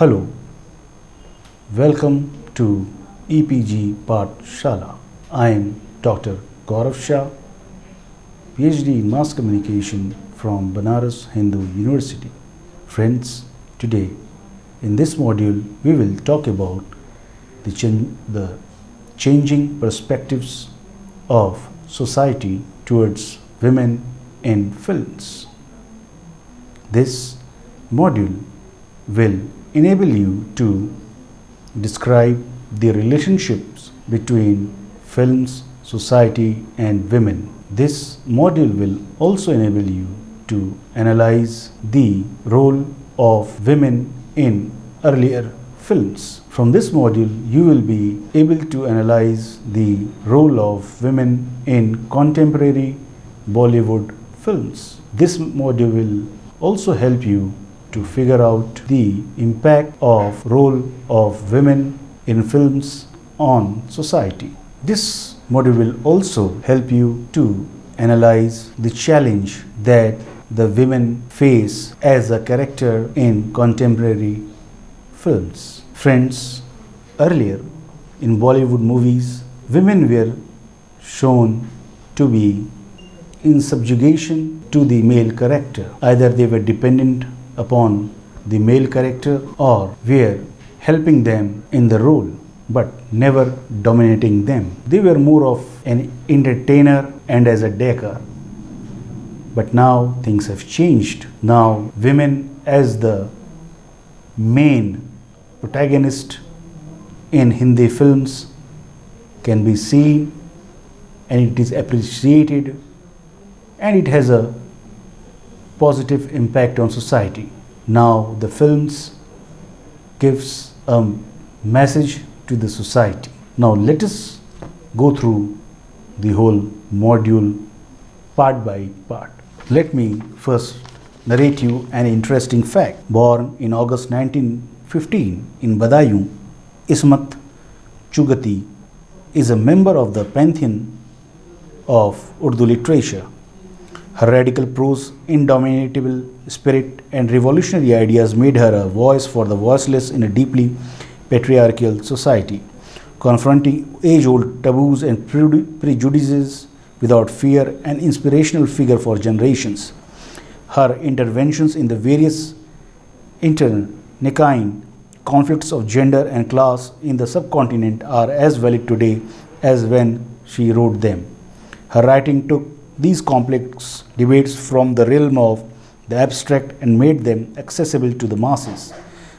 Hello, welcome to EPG Pathshala. I am Dr. Gaurav Shah, PhD in Mass Communication from Banaras Hindu University. Friends, today in this module we will talk about the, ch- the changing perspectives of society towards women in films. This module will enable you to describe the relationships between films, society, and women. This module will also enable you to analyze the role of women in earlier films. From this module, you will be able to analyze the role of women in contemporary Bollywood films. This module will also help you to figure out the impact of role of women in films on society. This module will also help you to analyze the challenge that the women face as a character in contemporary films. Friends, earlier in Bollywood movies, women were shown to be in subjugation to the male character. Either they were dependent upon the male character or were helping them in the role but never dominating them. They were more of an entertainer and as a decker. But now things have changed. Now, women as the main protagonist in Hindi films can be seen and it is appreciated and it has a positive impact on society. Now the films gives a message to the society. Now let us go through the whole module part by part. Let me first narrate you an interesting fact. Born in August 1915 in Badaun, Ismat Chughtai is a member of the pantheon of Urdu literature. Her radical prose, indomitable spirit, and revolutionary ideas made her a voice for the voiceless in a deeply patriarchal society, confronting age old taboos and prejudices without fear, an inspirational figure for generations. Her interventions in the various internecine conflicts of gender and class in the subcontinent are as valid today as when she wrote them. Her writing took these complex debates from the realm of the abstract and made them accessible to the masses.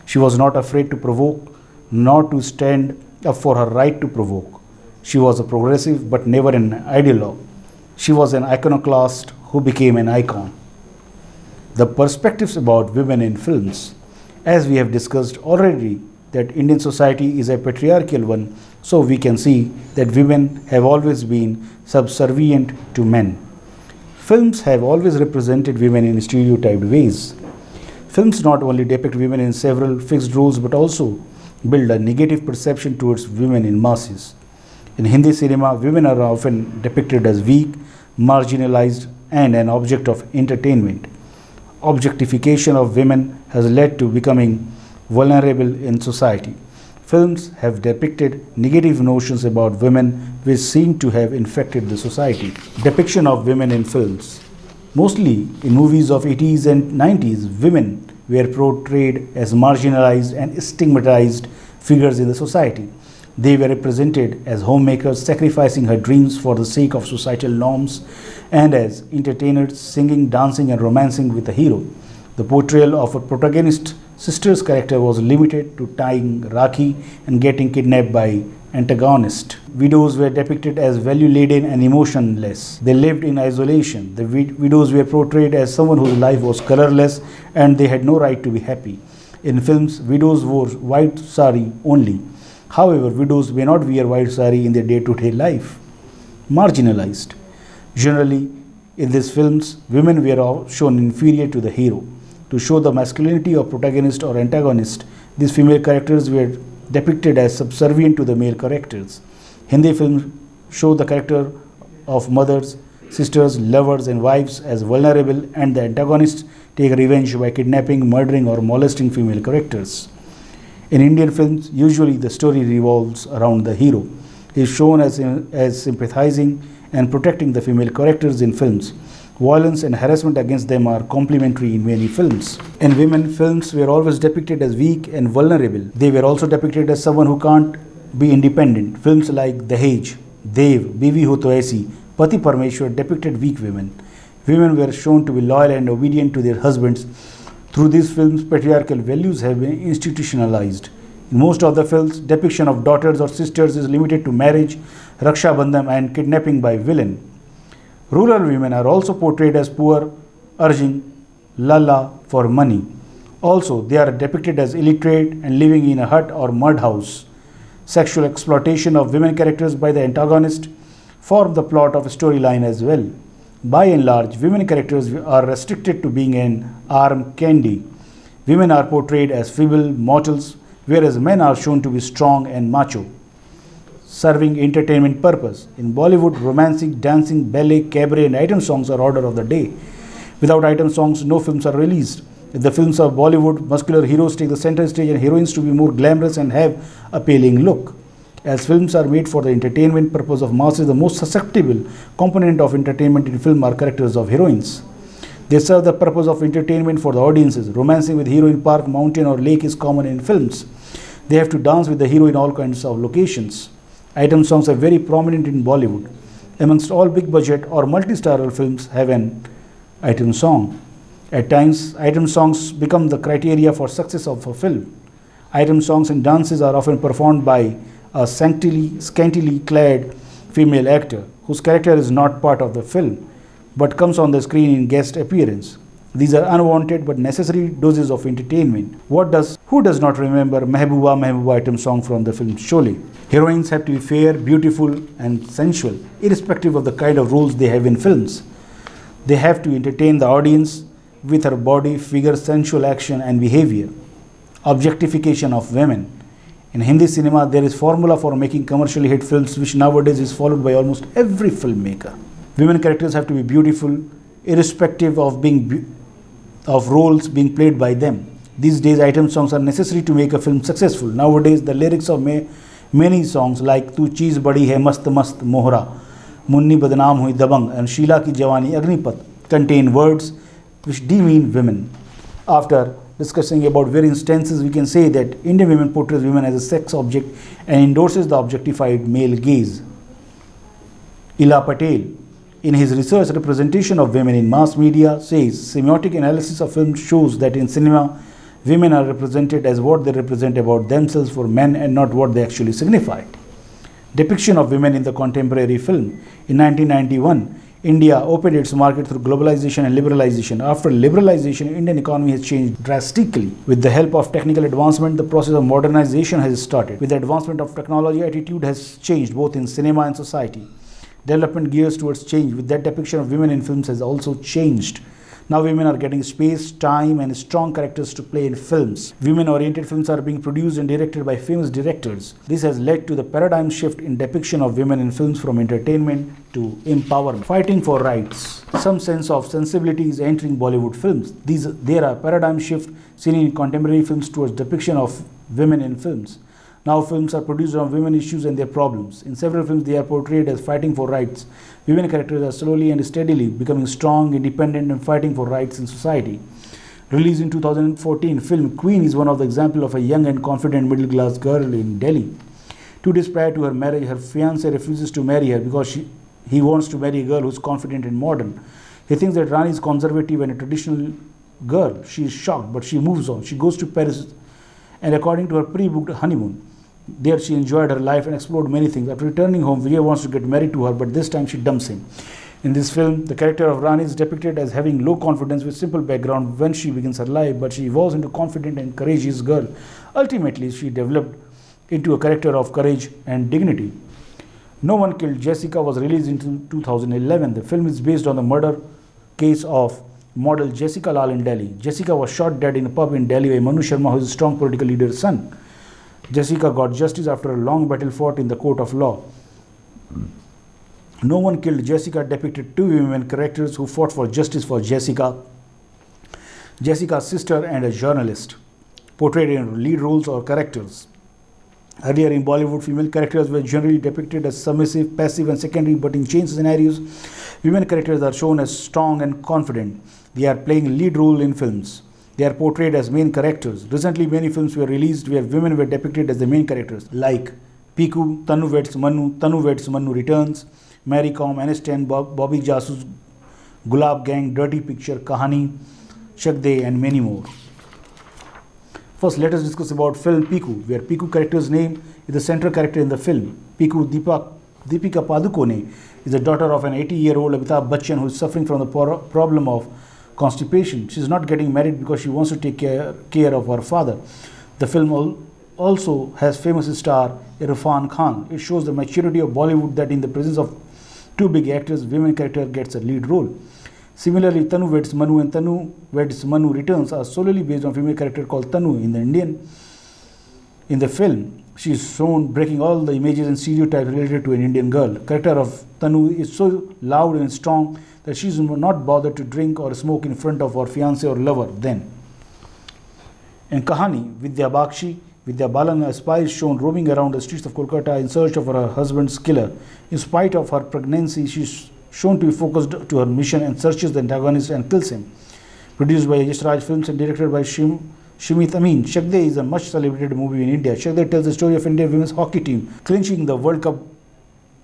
She was not afraid to provoke, nor to stand up for her right to provoke. She was a progressive but never an ideologue. She was an iconoclast who became an icon. The perspectives about women in films, as we have discussed already, that Indian society is a patriarchal one, so we can see that women have always been subservient to men. Films have always represented women in stereotyped ways. Films not only depict women in several fixed roles but also build a negative perception towards women in masses. In Hindi cinema, women are often depicted as weak, marginalized, and an object of entertainment. Objectification of women has led to becoming vulnerable in society. Films have depicted negative notions about women which seem to have infected the society. Depiction of women in films. Mostly in movies of 80s and 90s, women were portrayed as marginalized and stigmatized figures in the society. They were represented as homemakers sacrificing her dreams for the sake of societal norms and as entertainers singing, dancing, and romancing with a hero. The portrayal of a protagonist sister's character was limited to tying Rakhi and getting kidnapped by antagonist. Widows were depicted as value laden and emotionless. They lived in isolation. The vid- widows were portrayed as someone whose life was colorless and they had no right to be happy. In films, widows wore white sari only. However, widows may not wear white sari in their day to day life. Marginalized. Generally, in these films, women were shown inferior to the hero. To show the masculinity of protagonist or antagonist, these female characters were depicted as subservient to the male characters. Hindi films show the character of mothers, sisters, lovers, and wives as vulnerable, and the antagonists take revenge by kidnapping, murdering, or molesting female characters. In Indian films, usually the story revolves around the hero. He is shown as, as sympathizing and protecting the female characters in films. Violence and harassment against them are complementary in many films. In women, films were always depicted as weak and vulnerable. They were also depicted as someone who can't be independent. Films like *The Dahej, Dev, Bivi Ho Aisi, Pati Parmeshwar depicted weak women. Women were shown to be loyal and obedient to their husbands. Through these films, patriarchal values have been institutionalized. In most of the films, depiction of daughters or sisters is limited to marriage, raksha bandhan, and kidnapping by villain. Rural women are also portrayed as poor, urging Lala for money. Also, they are depicted as illiterate and living in a hut or mud house. Sexual exploitation of women characters by the antagonist form the plot of a storyline as well. By and large, women characters are restricted to being an arm candy. Women are portrayed as feeble mortals, whereas men are shown to be strong and macho, serving entertainment purpose. In Bollywood, romancing, dancing, ballet, cabaret, and item songs are order of the day. Without item songs, no films are released. In the films of Bollywood, muscular heroes take the center stage and heroines to be more glamorous and have appealing look. As films are made for the entertainment purpose of masses, the most susceptible component of entertainment in film are characters of heroines. They serve the purpose of entertainment for the audiences. Romancing with hero in park, mountain, or lake is common in films. They have to dance with the hero in all kinds of locations. Item songs are very prominent in Bollywood. Amongst all big budget or multi-starrer films have an item song. At times, item songs become the criteria for success of a film. Item songs and dances are often performed by a scantily, scantily clad female actor whose character is not part of the film but comes on the screen in guest appearance. These are unwanted but necessary doses of entertainment. What does who does not remember Mehbooba Mehbooba item song from the film Sholay? Heroines have to be fair, beautiful, and sensual, irrespective of the kind of roles they have in films. They have to entertain the audience with her body, figure, sensual action, and behavior. Objectification of women. In Hindi cinema, there is formula for making commercially hit films which nowadays is followed by almost every filmmaker. Women characters have to be beautiful, irrespective of being of roles being played by them. These days, item songs are necessary to make a film successful. Nowadays, the lyrics of may, many songs like "Tu cheez badi hai mast mast mohra," "Munni badnaam hui Dabangg," and "Sheila ki jawani Agneepath" contain words which demean women. After discussing about various instances, we can say that Indian women portrays women as a sex object and endorses the objectified male gaze. Ila Patel, in his research representation of women in mass media, says semiotic analysis of film shows that in cinema, women are represented as what they represent about themselves for men and not what they actually signify. Depiction of women in the contemporary film. In 1991, India opened its market through globalization and liberalization. After liberalization, Indian economy has changed drastically. With the help of technical advancement, the process of modernization has started. With the advancement of technology, attitude has changed both in cinema and society. Development gears towards change. With that depiction of women in films has also changed. Now women are getting space, time, and strong characters to play in films. Women-oriented films are being produced and directed by famous directors. This has led to the paradigm shift in depiction of women in films from entertainment to empowerment. Fighting for rights. Some sense of sensibility is entering Bollywood films. These, there are paradigm shift seen in contemporary films towards depiction of women in films. Now films are produced on women issues and their problems. In several films, they are portrayed as fighting for rights. Women characters are slowly and steadily becoming strong, independent, and fighting for rights in society. Released in 2014, film Queen is one of the examples of a young and confident middle-class girl in Delhi. Two days prior to her marriage, her fiance refuses to marry her because she, he wants to marry a girl who's confident and modern. He thinks that Rani is conservative and a traditional girl. She is shocked, but she moves on. She goes to Paris and according to her pre-booked honeymoon. There she enjoyed her life and explored many things. After returning home, Vijay wants to get married to her, but this time she dumps him. In this film, the character of Rani is depicted as having low confidence with simple background when she begins her life, but she evolves into confident and courageous girl. Ultimately, she developed into a character of courage and dignity. No One Killed Jessica was released in 2011. The film is based on the murder case of model Jessica Lal in Delhi. Jessica was shot dead in a pub in Delhi by Manu Sharma, who is a strong political leader's son. Jessica got justice after a long battle fought in the court of law. No one killed Jessica depicted two women characters who fought for justice for Jessica, Jessica's sister and a journalist. portrayed in lead roles or characters. Earlier in Bollywood, female characters were generally depicted as submissive, passive, and secondary, but in changed scenarios, women characters are shown as strong and confident. They are playing lead role in films. They are portrayed as main characters. Recently, many films were released where women were depicted as the main characters, like Piku, Tanu Weds Manu, Tanu Weds Manu Returns, Mary Kom, NH10, Bob, Bobby Jasoos, Gulab Gang, Dirty Picture, Kahani, Chak De, and many more. First, let us discuss about film Piku, where Piku character's name is the central character in the film. Piku Deepak, Deepika Padukone is the daughter of an 80-year-old Amitabh Bachchan who is suffering from the problem of constipation. She is not getting married because she wants to take care, care of her father. The film also has famous star Irfan Khan. It shows the maturity of Bollywood that in the presence of two big actors, women character gets a lead role. Similarly, Tanu Weds Manu and Tanu Weds Manu Returns are solely based on female character called Tanu in the Indian. In the film, she is shown breaking all the images and stereotypes related to an Indian girl. Character of Tanu is so loud and strong that she is not bothered to drink or smoke in front of her fiance or lover then. In Kahani, Vidya Bagchi, Vidya Balan, a spy is shown roaming around the streets of Kolkata in search of her husband's killer. In spite of her pregnancy, she is shown to be focused to her mission and searches the antagonist and kills him. Produced by Yash Films and directed by Shim, Shimit Amin, Chak De is a much celebrated movie in India. Chak De tells the story of Indian women's hockey team clinching the World Cup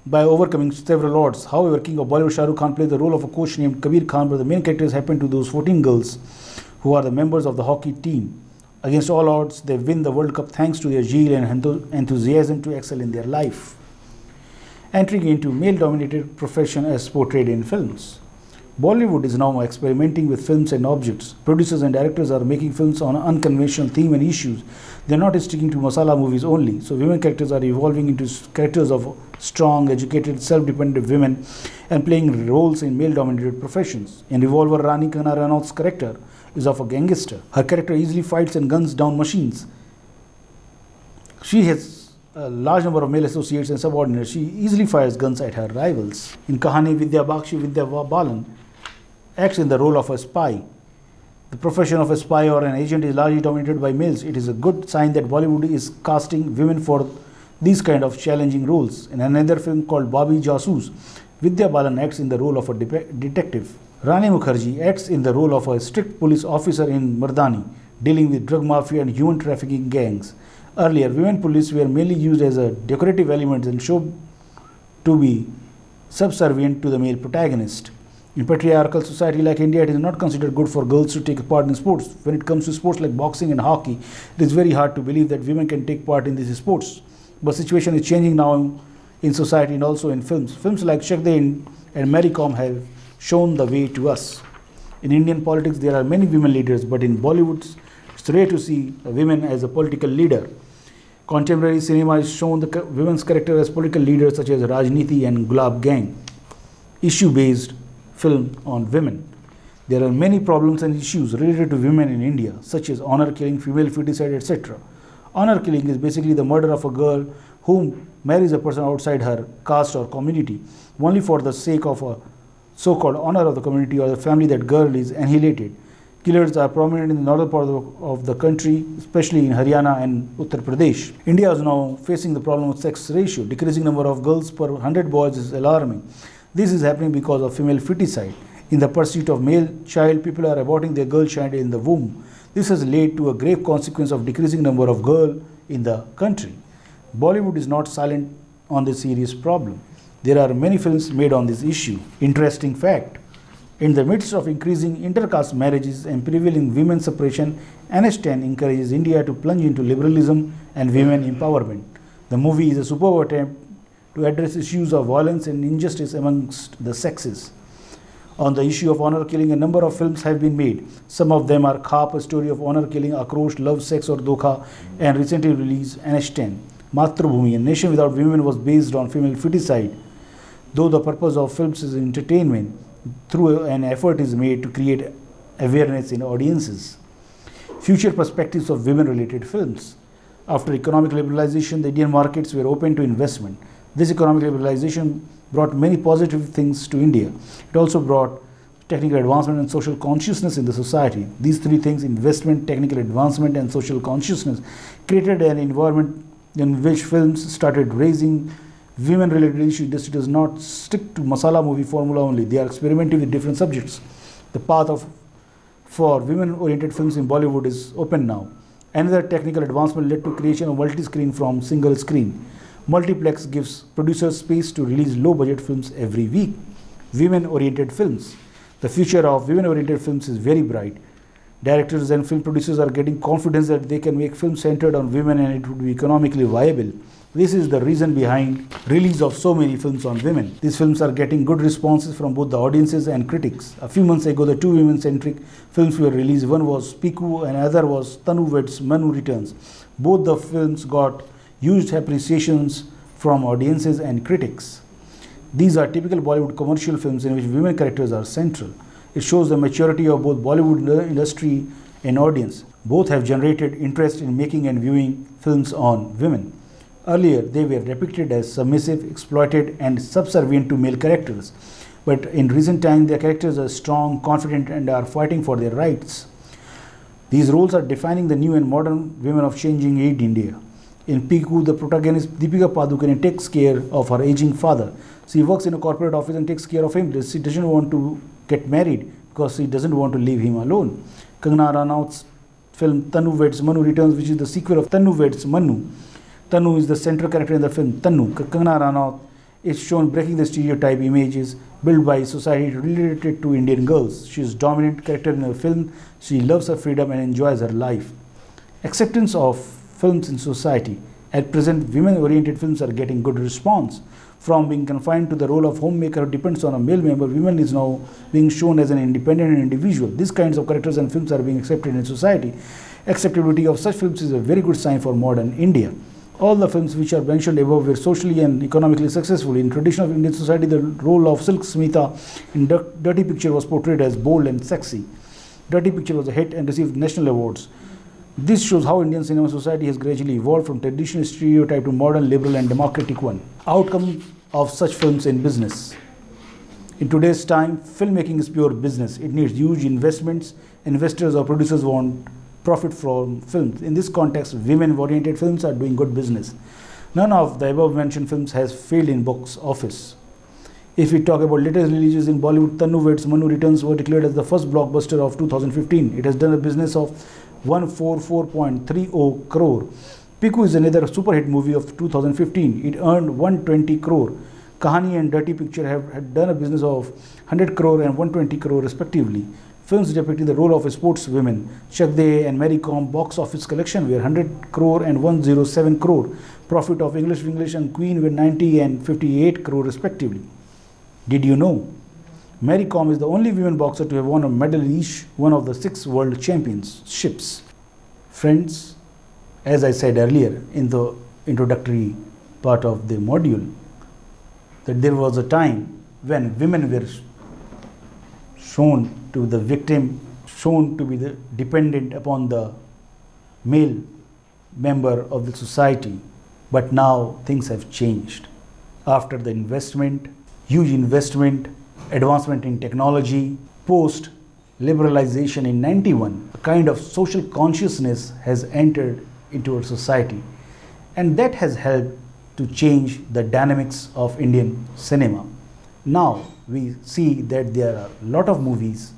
by overcoming several odds. However, King of Bollywood Shah Rukh Khan plays the role of a coach named Kabir Khan, but the main characters happen to those 14 girls who are the members of the hockey team. Against all odds, they win the World Cup thanks to their zeal and enthusiasm to excel in their life entering into male-dominated profession as portrayed in films. Bollywood is now experimenting with films and objects. Producers and directors are making films on unconventional theme and issues. They're not sticking to masala movies only. So women characters are evolving into characters of strong, educated, self-dependent women and playing roles in male-dominated professions. In Revolver, Rani Kangana Ranaut's character is of a gangster. Her character easily fights and guns down machines. She has a large number of male associates and subordinates, she easily fires guns at her rivals. In Kahani, Vidya Bagchi Vidya Balan acts in the role of a spy. The profession of a spy or an agent is largely dominated by males. It is a good sign that Bollywood is casting women for these kind of challenging roles. In another film called Bobby Jasoos, Vidya Balan acts in the role of a de detective. Rani Mukherjee acts in the role of a strict police officer in Mardani, dealing with drug mafia and human trafficking gangs. Earlier, women police were mainly used as a decorative element and shown to be subservient to the male protagonist. In patriarchal society like India, it is not considered good for girls to take part in sports. When it comes to sports like boxing and hockey, it is very hard to believe that women can take part in these sports. But situation is changing now in society and also in films. Films like Shak and Mary Kom have shown the way to us. In Indian politics, there are many women leaders, but in Bollywood, it's rare to see a woman as a political leader. Contemporary cinema has shown the women's character as political leaders such as Rajniti and Gulab Gang. Issue-based film on women. There are many problems and issues related to women in India, such as honor killing, female feticide, etc. Honor killing is basically the murder of a girl whom marries a person outside her caste or community, only for the sake of a so-called honor of the community or the family that girl is annihilated killers are prominent in the northern part of the, of the country, especially in Haryana and Uttar Pradesh. India is now facing the problem of sex ratio. Decreasing number of girls per 100 boys is alarming. This is happening because of female feticide. In the pursuit of male child, people are aborting their girl child in the womb. This has led to a grave consequence of decreasing number of girls in the country. Bollywood is not silent on this serious problem. There are many films made on this issue. Interesting fact in the midst of increasing intercaste marriages and prevailing women's separation, NH10 encourages India to plunge into liberalism and women empowerment. The movie is a superb attempt to address issues of violence and injustice amongst the sexes. On the issue of honor killing, a number of films have been made. Some of them are Khap, a story of honor killing, Aakrosh, Love, Sex or Dhokha, and recently released NH10. Matrubhumi, A Nation Without Women was based on female feticide. Though the purpose of films is entertainment, through an effort is made to create awareness in audiences. Future perspectives of women related films. After economic liberalization, the Indian markets were open to investment. This economic liberalization brought many positive things to India. It also brought technical advancement, and social consciousness in the society. These three things investment, technical advancement, and social consciousness created an environment in which films started raising women related issues. Industry does not stick to masala movie formula only, they are experimenting with different subjects. The path of for women oriented films in Bollywood is open now. Another technical advancement led to creation of multi-screen from single screen. Multiplex gives producers space to release low-budget films every week. Women-oriented films. The future of women-oriented films is very bright. Directors and film producers are getting confidence that they can make films centered on women and it would be economically viable. This is the reason behind release of so many films on women. These films are getting good responses from both the audiences and critics. A few months ago, the two women-centric films were released. One was Piku and other was Tanu Weds Manu Returns. Both the films got huge appreciations from audiences and critics. These are typical Bollywood commercial films in which women characters are central. It shows the maturity of both Bollywood industry and audience. Both have generated interest in making and viewing films on women. Earlier, they were depicted as submissive, exploited, and subservient to male characters. But in recent times, their characters are strong, confident, and are fighting for their rights. These roles are defining the new and modern women of changing age India. In Piku, the protagonist Deepika Padukone takes care of her aging father. She works in a corporate office and takes care of him. She doesn't want to get married because she doesn't want to leave him alone. Kangana Ranaut's film Tanu Weds Manu Returns, which is the sequel of Tanu Weds Manu, Tanu is the central character in the film. Tanu, Kangana Ranaut, is shown breaking the stereotype images built by society related to Indian girls. She is dominant character in the film. She loves her freedom and enjoys her life. Acceptance of films in society. At present, women-oriented films are getting good response. From being confined to the role of homemaker who depends on a male member, women is now being shown as an independent individual. These kinds of characters and films are being accepted in society. Acceptability of such films is a very good sign for modern India. All the films which are mentioned above were socially and economically successful. In tradition of Indian society, the role of Silk Smita in Dirty Picture was portrayed as bold and sexy. Dirty Picture was a hit and received national awards. This shows how Indian cinema society has gradually evolved from traditional stereotype to modern, liberal and democratic one. Outcome of such films in business. In today's time, filmmaking is pure business. It needs huge investments. Investors or producers want profit from films. In this context, women-oriented films are doing good business. None of the above-mentioned films has failed in box office. If we talk about latest releases in Bollywood, Tanu Weds Manu Returns were declared as the first blockbuster of 2015. It has done a business of 144.30 crore. Piku is another super hit movie of 2015. It earned 120 crore. Kahani and Dirty Picture have, have done a business of 100 crore and 120 crore respectively. Films depicting the role of sports women, Chak De and Mary Kom box office collection were 100 crore and 107 crore. Profit of English Vinglish and Queen were 90 and 58 crore respectively. Did you know? Mary Kom is the only women boxer to have won a medal in each one of the six world championships. Friends, as I said earlier in the introductory part of the module, that there was a time when women were shown to the victim, shown to be the dependent upon the male member of the society. But now things have changed. After the investment, huge investment, advancement in technology, post liberalization in 91, a kind of social consciousness has entered into our society. And that has helped to change the dynamics of Indian cinema. Now we see that there are a lot of movies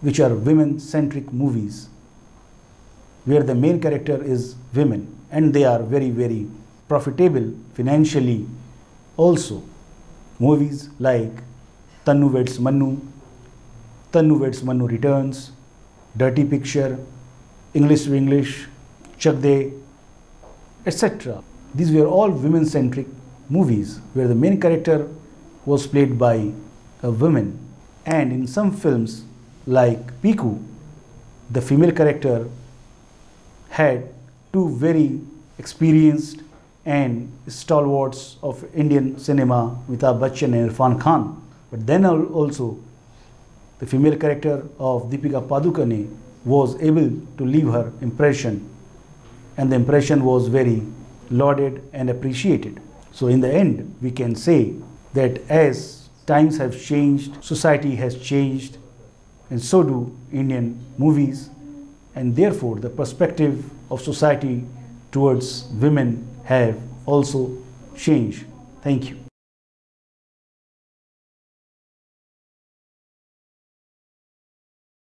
which are women-centric movies where the main character is women and they are very very profitable financially also movies like Tanu Weds Manu, Tanu Weds Manu Returns, Dirty Picture, English to English, Chak De, etc. These were all women-centric movies where the main character was played by a woman and in some films like Piku, the female character had two very experienced and stalwarts of Indian cinema, Amitabh Bachchan and Irfan Khan. But then also, the female character of Deepika Padukone was able to leave her impression, and the impression was very lauded and appreciated. So, in the end, we can say that as times have changed, society has changed, and so do Indian movies, and therefore the perspective of society towards women have also changed. Thank you.